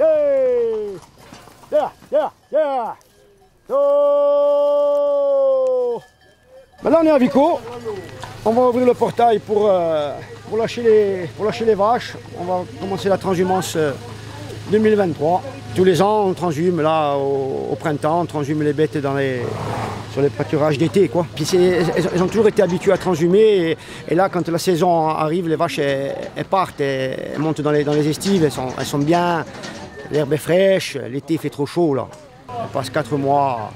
Yeah, yeah, yeah Oh Maintenant on est à Vico. On va ouvrir le portail pour, euh, pour, lâcher les, pour lâcher les vaches. On va commencer la transhumance euh, 2023. Tous les ans, on transhume là au, printemps, on transhume les bêtes sur les pâturages d'été. quoi. Elles, ont toujours été habituées à transhumer et, là, quand la saison arrive, les vaches elles, elles partent, elles, elles montent dans les, dans les estives, elles sont, elles sont bien, l'herbe est fraîche, l'été fait trop chaud là. On passe 4 mois,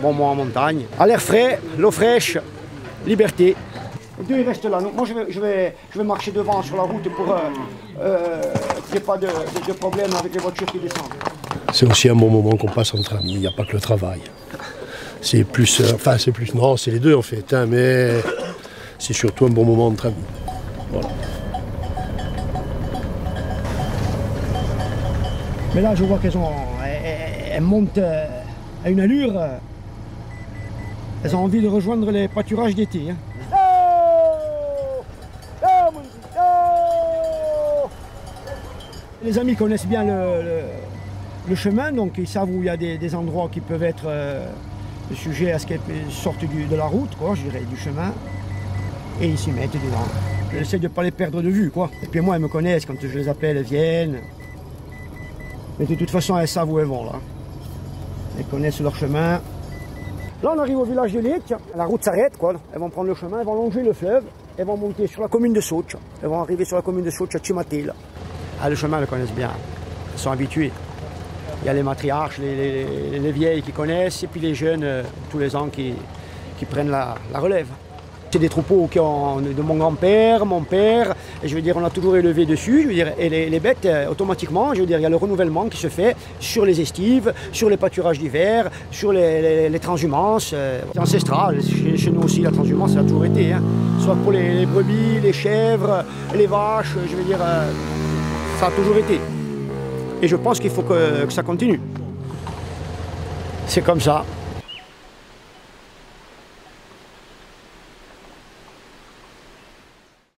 bons mois en montagne. À l'air frais, l'eau fraîche, liberté. Deux ils restent là. Donc, moi je vais, je, vais, je vais marcher devant sur la route pour euh, euh, qu'il n'y ait pas de, problème avec les voitures qui descendent. C'est aussi un bon moment qu'on passe entre amis, il n'y a pas que le travail. C'est plus, euh, enfin c'est plus, non, c'est les deux en fait, hein, mais c'est surtout un bon moment entre amis. Mais là, je vois qu'elles ont, elles, montent euh, à une allure. euh, Elles ont envie de rejoindre les pâturages d'été. hein. Les amis connaissent bien le, chemin, donc ils savent où il y a des, endroits qui peuvent être euh, sujets à ce qu'elles sortent de la route, quoi, je dirais, du chemin. Et ils s'y mettent dedans. J'essaie de ne pas les perdre de vue, quoi. Et puis moi, elles me connaissent, quand je les appelle, elles viennent. Mais de toute façon, elles savent où elles vont là. Elles connaissent leur chemin. Là, on arrive au village de Liec. La route s'arrête, quoi. Elles vont prendre le chemin, elles vont longer le fleuve. Elles vont monter sur la commune de Soch. Elles vont arriver sur la commune de Soch à Chimaté. Ah, le chemin, elles le connaissent bien. Elles sont habituées. Il y a les matriarches, les, les- les vieilles qui connaissent, et puis les jeunes, euh, tous les ans, qui, qui prennent la, la relève. C'est des troupeaux qui ont, de mon grand-père, mon père, je veux dire, on a toujours élevé dessus, je veux dire, et les, bêtes, euh, automatiquement, je veux dire, il y a le renouvellement qui se fait sur les estives, sur les pâturages d'hiver, sur les, transhumances. euh, c'est ancestral, chez, nous aussi, la transhumance, ça a toujours été, hein. soit pour les, brebis, les chèvres, les vaches, je veux dire, euh, ça a toujours été. Et je pense qu'il faut que ça continue. C'est comme ça.